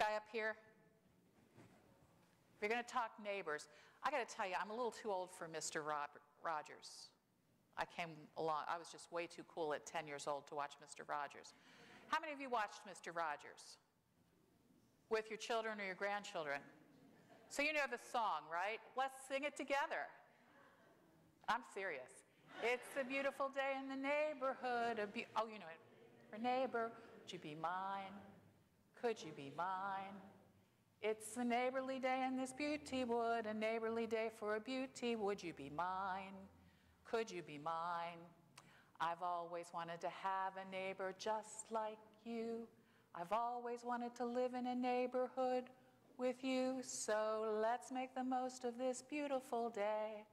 Guy up here? If you're going to talk neighbors, I got to tell you, I'm a little too old for Mr. Rogers. I came along, I was just way too cool at 10 years old to watch Mr. Rogers. How many of you watched Mr. Rogers? With your children or your grandchildren? So you know the song, right? Let's sing it together. I'm serious. It's a beautiful day in the neighborhood. oh, you know it. For neighbor, would you be mine? Could you be mine? It's a neighborly day in this beauty wood, a neighborly day for a beauty. Would you be mine? Could you be mine? I've always wanted to have a neighbor just like you. I've always wanted to live in a neighborhood with you. So let's make the most of this beautiful day.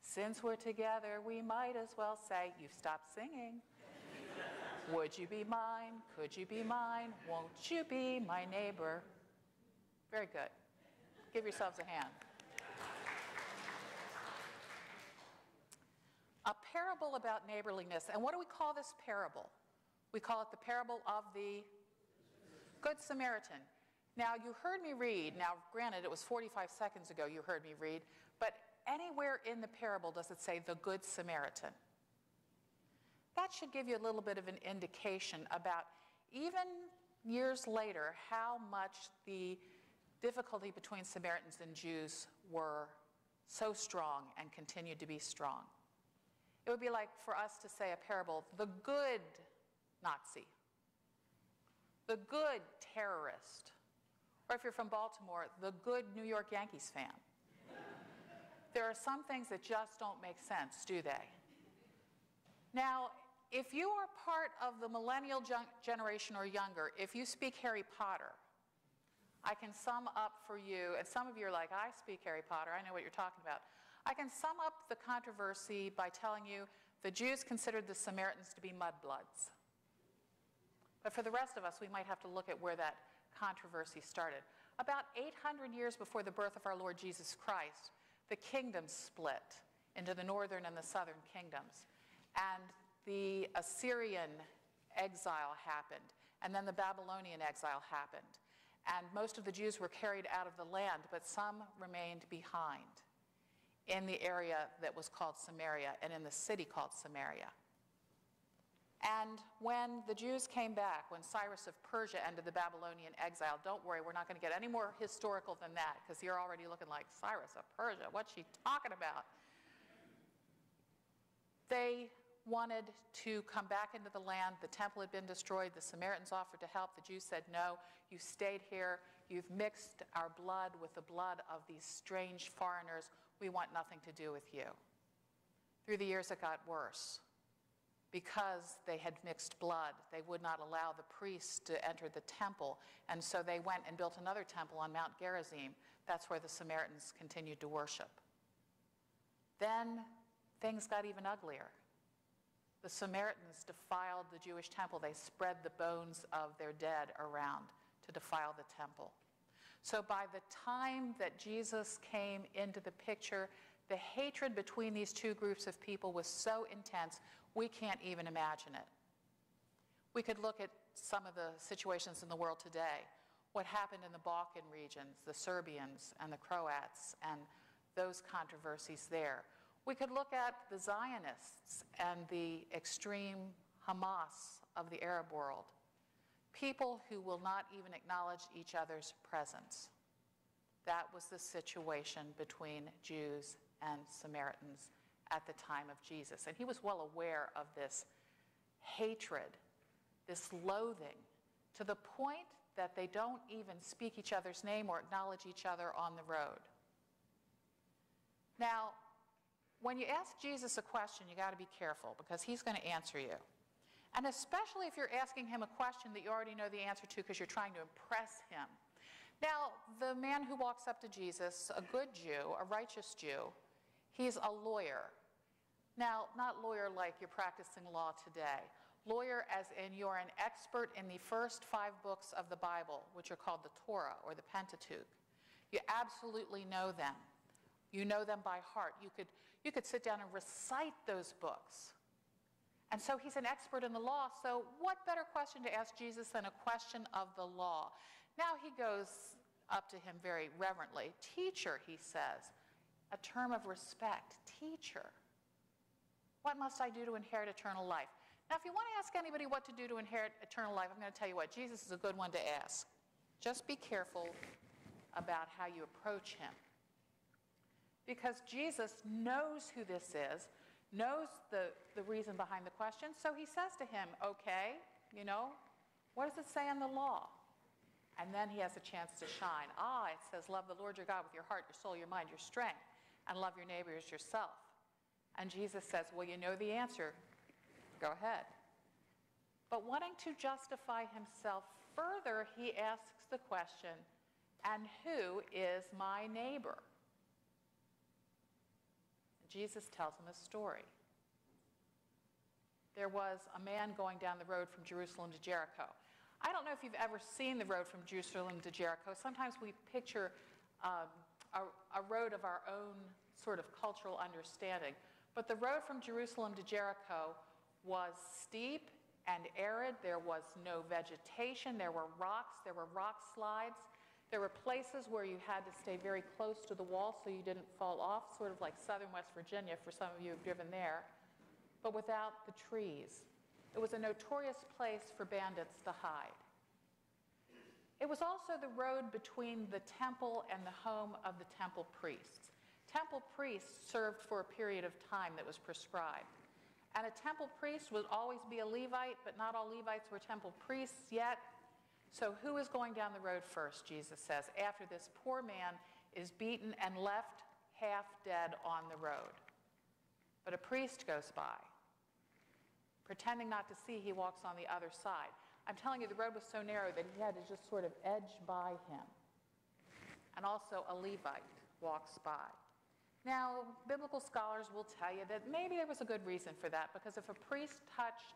Since we're together, we might as well say, You've stopped singing. Would you be mine? Could you be mine? Won't you be my neighbor? Very good. Give yourselves a hand. A parable about neighborliness. And what do we call this parable? We call it the parable of the Good Samaritan. Now, you heard me read. Now, granted, it was 45 seconds ago you heard me read, but anywhere in the parable does it say the Good Samaritan? That should give you a little bit of an indication about, even years later, how much the difficulty between Samaritans and Jews were so strong and continued to be strong. It would be like for us to say a parable, the good Nazi, the good terrorist, or if you're from Baltimore, the good New York Yankees fan. there are some things that just don't make sense, do they? Now, if you are part of the millennial generation or younger, if you speak Harry Potter, I can sum up for you, and some of you are like, I speak Harry Potter, I know what you're talking about. I can sum up the controversy by telling you the Jews considered the Samaritans to be mudbloods. But for the rest of us, we might have to look at where that controversy started. About 800 years before the birth of our Lord Jesus Christ, the kingdom split into the northern and the southern kingdoms. And the Assyrian exile happened, and then the Babylonian exile happened and most of the Jews were carried out of the land, but some remained behind in the area that was called Samaria and in the city called Samaria. And when the Jews came back, when Cyrus of Persia ended the Babylonian exile, don't worry, we're not going to get any more historical than that because you're already looking like Cyrus of Persia. What's she talking about? They wanted to come back into the land. The temple had been destroyed. The Samaritans offered to help. The Jews said, No, you stayed here. You've mixed our blood with the blood of these strange foreigners. We want nothing to do with you. Through the years, it got worse. Because they had mixed blood, they would not allow the priests to enter the temple. And so they went and built another temple on Mount Gerizim. That's where the Samaritans continued to worship. Then things got even uglier. The Samaritans defiled the Jewish temple. They spread the bones of their dead around to defile the temple. So by the time that Jesus came into the picture, the hatred between these two groups of people was so intense, we can't even imagine it. We could look at some of the situations in the world today. What happened in the Balkan regions, the Serbians and the Croats, and those controversies there. We could look at the Zionists and the extreme Hamas of the Arab world, people who will not even acknowledge each other's presence. That was the situation between Jews and Samaritans at the time of Jesus. And he was well aware of this hatred, this loathing, to the point that they don't even speak each other's name or acknowledge each other on the road. Now, when you ask Jesus a question, you got to be careful because he's going to answer you. And especially if you're asking him a question that you already know the answer to because you're trying to impress him. Now, the man who walks up to Jesus, a good Jew, a righteous Jew, he's a lawyer. Now, not lawyer like you're practicing law today. Lawyer as in you're an expert in the first five books of the Bible, which are called the Torah or the Pentateuch. You absolutely know them. You know them by heart. You could, you could sit down and recite those books. And so he's an expert in the law. So, what better question to ask Jesus than a question of the law? Now he goes up to him very reverently. Teacher, he says, a term of respect. Teacher. What must I do to inherit eternal life? Now, if you want to ask anybody what to do to inherit eternal life, I'm going to tell you what, Jesus is a good one to ask. Just be careful about how you approach him. Because Jesus knows who this is, knows the, the reason behind the question, so he says to him, okay, you know, what does it say in the law? And then he has a chance to shine. Ah, it says, love the Lord your God with your heart, your soul, your mind, your strength, and love your neighbor as yourself. And Jesus says, well, you know the answer. Go ahead. But wanting to justify himself further, he asks the question, and who is my neighbor? Jesus tells him a story. There was a man going down the road from Jerusalem to Jericho. I don't know if you've ever seen the road from Jerusalem to Jericho. Sometimes we picture um, a, a road of our own sort of cultural understanding. But the road from Jerusalem to Jericho was steep and arid. There was no vegetation. There were rocks. There were rock slides. There were places where you had to stay very close to the wall so you didn't fall off, sort of like southern West Virginia for some of you who've driven there, but without the trees. It was a notorious place for bandits to hide. It was also the road between the temple and the home of the temple priests. Temple priests served for a period of time that was prescribed. And a temple priest would always be a Levite, but not all Levites were temple priests yet. So, who is going down the road first, Jesus says, after this poor man is beaten and left half dead on the road? But a priest goes by. Pretending not to see, he walks on the other side. I'm telling you, the road was so narrow that he had to just sort of edge by him. And also, a Levite walks by. Now, biblical scholars will tell you that maybe there was a good reason for that, because if a priest touched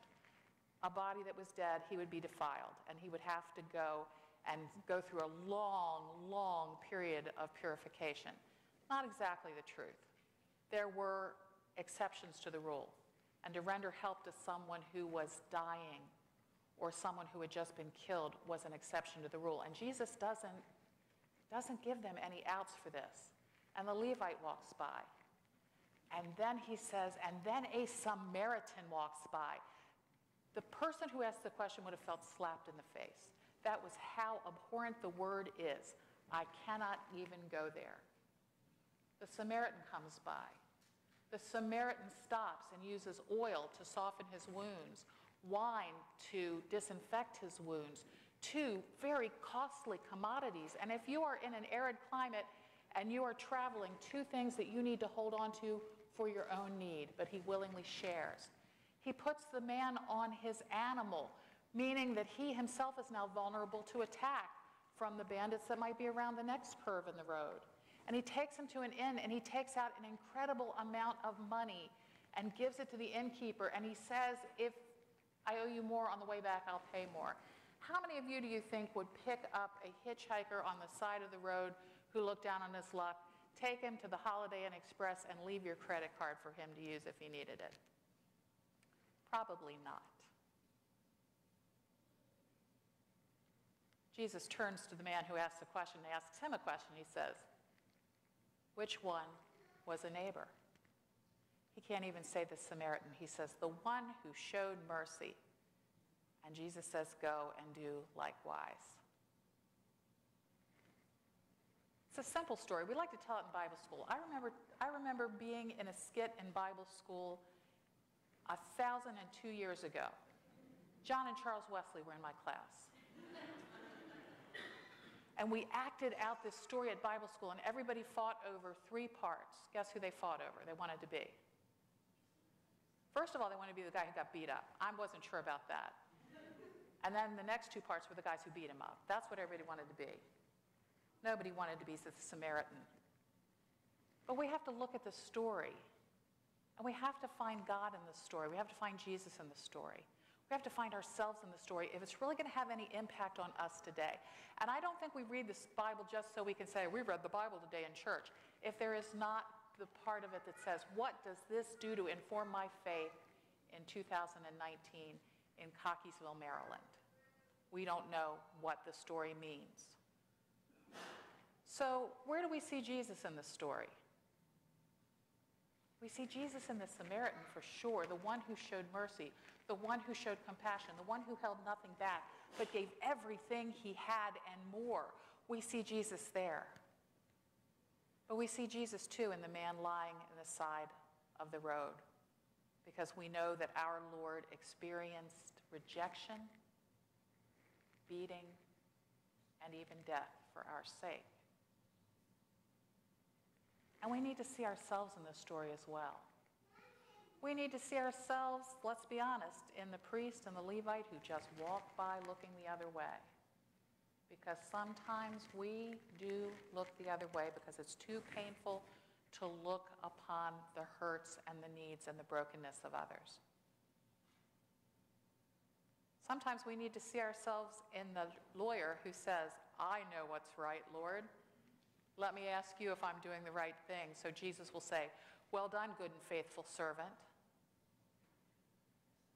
a body that was dead, he would be defiled, and he would have to go and go through a long, long period of purification. Not exactly the truth. There were exceptions to the rule, and to render help to someone who was dying or someone who had just been killed was an exception to the rule. And Jesus doesn't, doesn't give them any outs for this. And the Levite walks by. And then he says, and then a Samaritan walks by. The person who asked the question would have felt slapped in the face. That was how abhorrent the word is. I cannot even go there. The Samaritan comes by. The Samaritan stops and uses oil to soften his wounds, wine to disinfect his wounds, two very costly commodities. And if you are in an arid climate and you are traveling, two things that you need to hold on to for your own need, but he willingly shares. He puts the man on his animal, meaning that he himself is now vulnerable to attack from the bandits that might be around the next curve in the road. And he takes him to an inn and he takes out an incredible amount of money and gives it to the innkeeper. And he says, If I owe you more on the way back, I'll pay more. How many of you do you think would pick up a hitchhiker on the side of the road who looked down on his luck, take him to the Holiday Inn Express, and leave your credit card for him to use if he needed it? Probably not. Jesus turns to the man who asked the question and asks him a question. He says, Which one was a neighbor? He can't even say the Samaritan. He says, The one who showed mercy. And Jesus says, Go and do likewise. It's a simple story. We like to tell it in Bible school. I remember, I remember being in a skit in Bible school a thousand and two years ago. John and Charles Wesley were in my class. and we acted out this story at Bible school, and everybody fought over three parts. Guess who they fought over? They wanted to be. First of all, they wanted to be the guy who got beat up. I wasn't sure about that. And then the next two parts were the guys who beat him up. That's what everybody wanted to be. Nobody wanted to be the Samaritan. But we have to look at the story and we have to find God in the story. We have to find Jesus in the story. We have to find ourselves in the story if it's really going to have any impact on us today. And I don't think we read this Bible just so we can say, we read the Bible today in church. If there is not the part of it that says, what does this do to inform my faith in 2019 in Cockeysville, Maryland? We don't know what the story means. So, where do we see Jesus in the story? We see Jesus in the Samaritan for sure, the one who showed mercy, the one who showed compassion, the one who held nothing back, but gave everything he had and more. We see Jesus there. But we see Jesus too in the man lying in the side of the road because we know that our Lord experienced rejection, beating, and even death for our sake. And we need to see ourselves in this story as well. We need to see ourselves, let's be honest, in the priest and the Levite who just walked by looking the other way. Because sometimes we do look the other way because it's too painful to look upon the hurts and the needs and the brokenness of others. Sometimes we need to see ourselves in the lawyer who says, I know what's right, Lord. Let me ask you if I'm doing the right thing. So Jesus will say, Well done, good and faithful servant.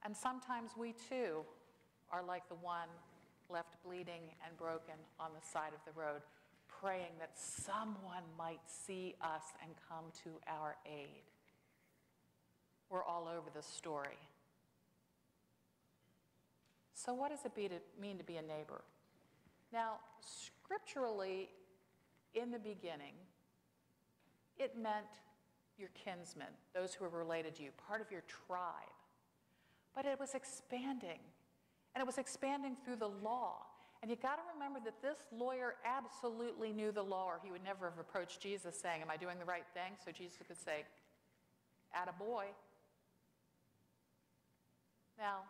And sometimes we too are like the one left bleeding and broken on the side of the road, praying that someone might see us and come to our aid. We're all over the story. So, what does it mean to be a neighbor? Now, scripturally, in the beginning, it meant your kinsmen, those who were related to you, part of your tribe. But it was expanding, and it was expanding through the law. And you got to remember that this lawyer absolutely knew the law, or he would never have approached Jesus saying, Am I doing the right thing? So Jesus could say, Add a boy. Now,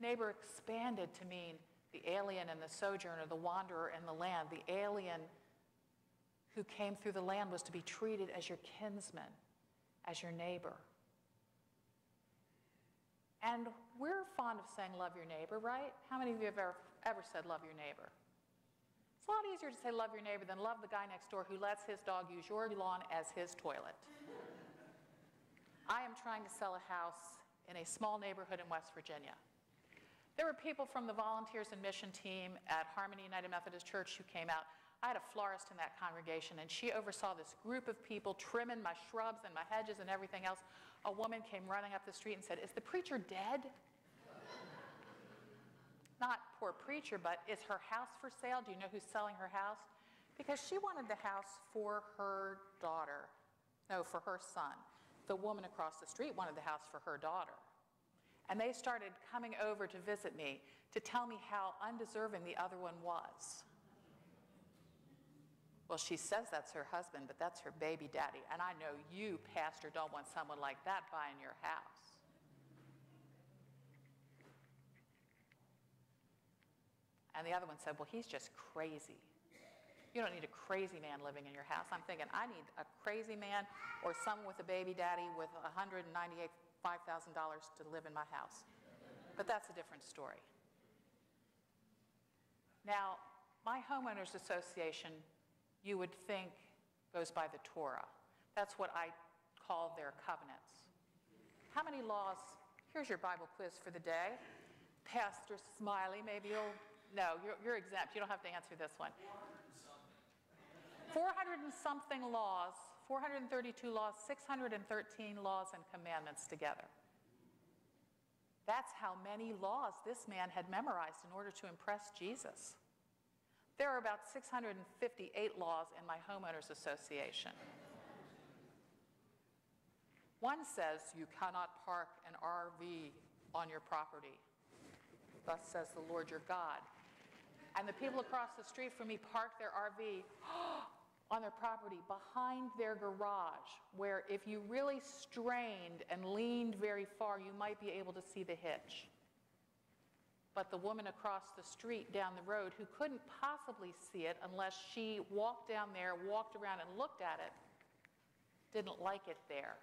neighbor expanded to mean the alien and the sojourner, the wanderer in the land, the alien who came through the land was to be treated as your kinsman, as your neighbor. And we're fond of saying love your neighbor, right? How many of you have ever, ever said love your neighbor? It's a lot easier to say love your neighbor than love the guy next door who lets his dog use your lawn as his toilet. I am trying to sell a house in a small neighborhood in West Virginia. There were people from the volunteers and mission team at Harmony United Methodist Church who came out I had a florist in that congregation, and she oversaw this group of people trimming my shrubs and my hedges and everything else. A woman came running up the street and said, Is the preacher dead? Not poor preacher, but is her house for sale? Do you know who's selling her house? Because she wanted the house for her daughter. No, for her son. The woman across the street wanted the house for her daughter. And they started coming over to visit me to tell me how undeserving the other one was. Well, she says that's her husband, but that's her baby daddy. And I know you, Pastor, don't want someone like that buying your house. And the other one said, Well, he's just crazy. You don't need a crazy man living in your house. I'm thinking, I need a crazy man or someone with a baby daddy with $198,000 to live in my house. But that's a different story. Now, my homeowners association you would think goes by the Torah. That's what I call their covenants. How many laws? Here's your Bible quiz for the day. Pastor Smiley, maybe you'll. No, you're, you're exempt. You don't have to answer this one. 400 and something laws, 432 laws, 613 laws and commandments together. That's how many laws this man had memorized in order to impress Jesus. There are about 658 laws in my homeowners association. One says you cannot park an RV on your property. Thus says the Lord your God. And the people across the street from me park their RV on their property behind their garage, where if you really strained and leaned very far, you might be able to see the hitch. But the woman across the street down the road, who couldn't possibly see it unless she walked down there, walked around, and looked at it, didn't like it there.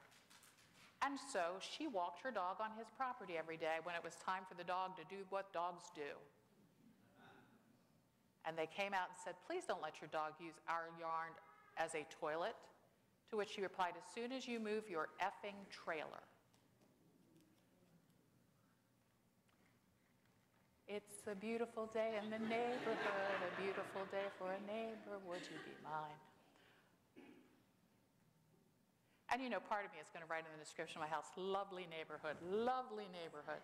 And so she walked her dog on his property every day when it was time for the dog to do what dogs do. And they came out and said, Please don't let your dog use our yard as a toilet. To which she replied, As soon as you move your effing trailer. It's a beautiful day in the neighborhood, a beautiful day for a neighbor, would you be mine? And you know, part of me is going to write in the description of my house, lovely neighborhood, lovely neighborhood.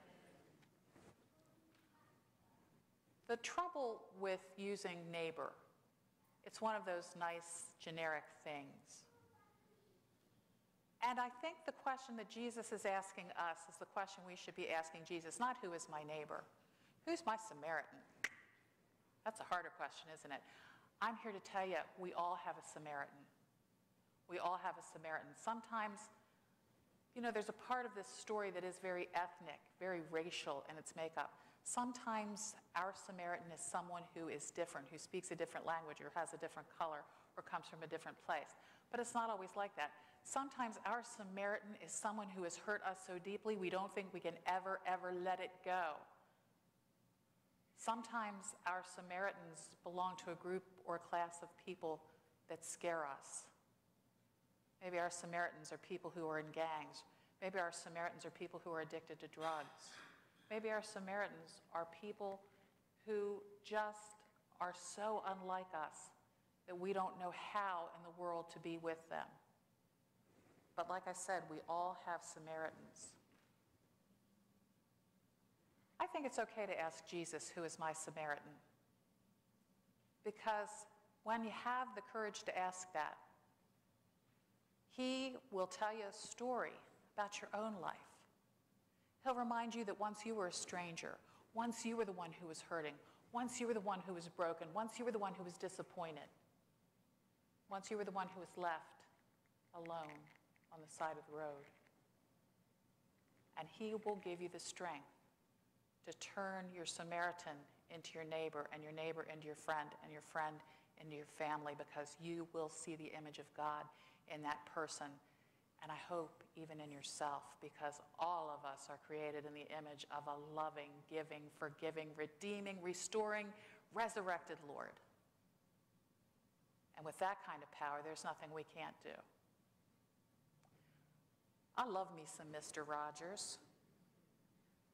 The trouble with using neighbor, it's one of those nice generic things. And I think the question that Jesus is asking us is the question we should be asking Jesus, not who is my neighbor, who's my Samaritan? That's a harder question, isn't it? I'm here to tell you, we all have a Samaritan. We all have a Samaritan. Sometimes, you know, there's a part of this story that is very ethnic, very racial in its makeup. Sometimes our Samaritan is someone who is different, who speaks a different language or has a different color or comes from a different place. But it's not always like that. Sometimes our Samaritan is someone who has hurt us so deeply we don't think we can ever, ever let it go. Sometimes our Samaritans belong to a group or a class of people that scare us. Maybe our Samaritans are people who are in gangs. Maybe our Samaritans are people who are addicted to drugs. Maybe our Samaritans are people who just are so unlike us that we don't know how in the world to be with them. But like I said, we all have Samaritans. I think it's okay to ask Jesus, who is my Samaritan? Because when you have the courage to ask that, he will tell you a story about your own life. He'll remind you that once you were a stranger, once you were the one who was hurting, once you were the one who was broken, once you were the one who was disappointed, once you were the one who was left alone on the side of the road. And he will give you the strength to turn your Samaritan into your neighbor and your neighbor into your friend and your friend into your family because you will see the image of God in that person. And I hope even in yourself because all of us are created in the image of a loving, giving, forgiving, redeeming, restoring, resurrected Lord. And with that kind of power, there's nothing we can't do. I love me some Mr. Rogers.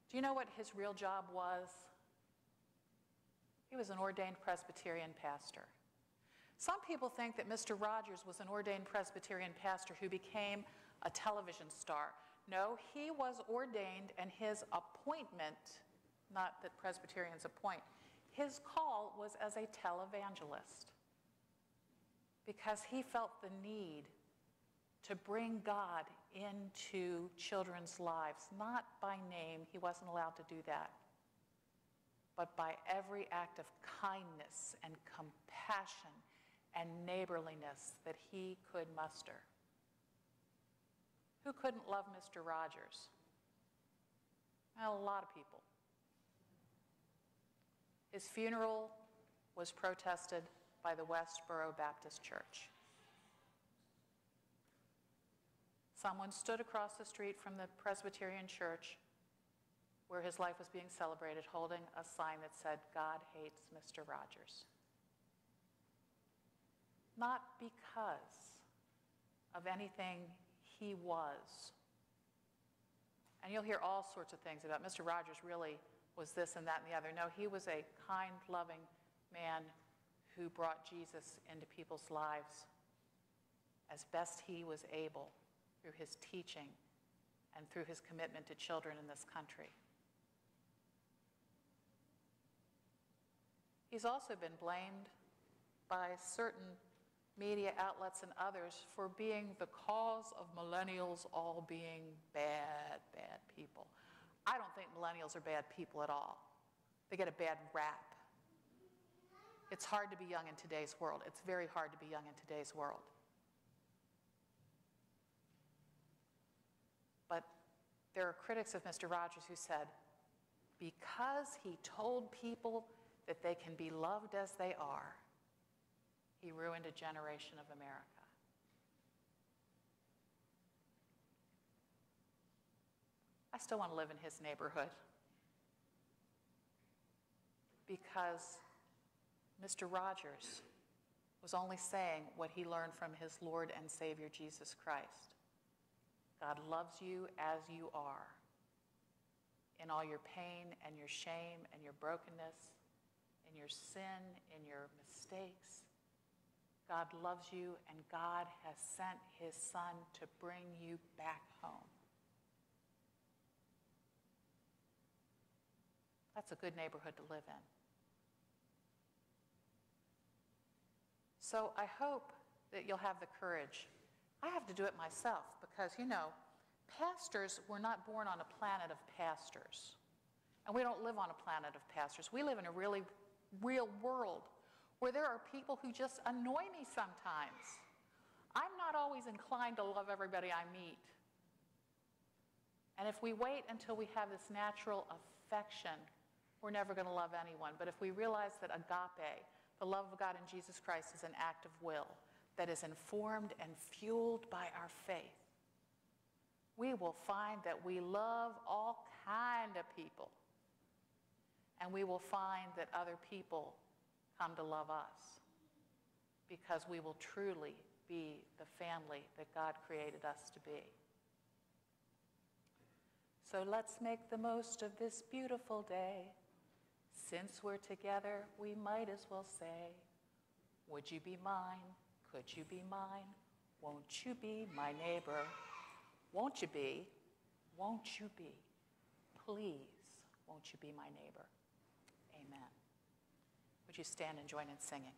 Do you know what his real job was? He was an ordained Presbyterian pastor. Some people think that Mr. Rogers was an ordained Presbyterian pastor who became a television star. No, he was ordained, and his appointment, not that Presbyterians appoint, his call was as a televangelist because he felt the need to bring God into children's lives, not by name, he wasn't allowed to do that, but by every act of kindness and compassion and neighborliness that he could muster. Who couldn't love Mr. Rogers? A lot of people. His funeral was protested by the Westboro Baptist Church. Someone stood across the street from the Presbyterian church where his life was being celebrated holding a sign that said, God hates Mr. Rogers. Not because of anything he was. And you'll hear all sorts of things about Mr. Rogers really was this and that and the other. No, he was a kind, loving man who brought Jesus into people's lives as best he was able through his teaching and through his commitment to children in this country. He's also been blamed by certain media outlets and others for being the cause of millennials all being bad, bad people. I don't think millennials are bad people at all. They get a bad rap. It's hard to be young in today's world. It's very hard to be young in today's world. There are critics of Mr. Rogers who said, because he told people that they can be loved as they are, he ruined a generation of America. I still want to live in his neighborhood because Mr. Rogers was only saying what he learned from his Lord and Savior Jesus Christ. God loves you as you are. in all your pain and your shame and your brokenness, in your sin, in your mistakes. God loves you, and God has sent his son to bring you back home. That's a good neighborhood to live in. So I hope that you'll have the courage. I have to do it myself because, you know, pastors were not born on a planet of pastors. And we don't live on a planet of pastors. We live in a really real world where there are people who just annoy me sometimes. I'm not always inclined to love everybody I meet. And if we wait until we have this natural affection, we're never going to love anyone. But if we realize that agape, the love of God in Jesus Christ, is an act of will that is informed and fueled by our faith, we will find that we love all kind of people. And we will find that other people come to love us because we will truly be the family that God created us to be. So let's make the most of this beautiful day. Since we're together, we might as well say, Would you be mine? Could you be mine? Won't you be my neighbor? Won't you be? Won't you be? Please, won't you be my neighbor? Amen. Would you stand and join in singing?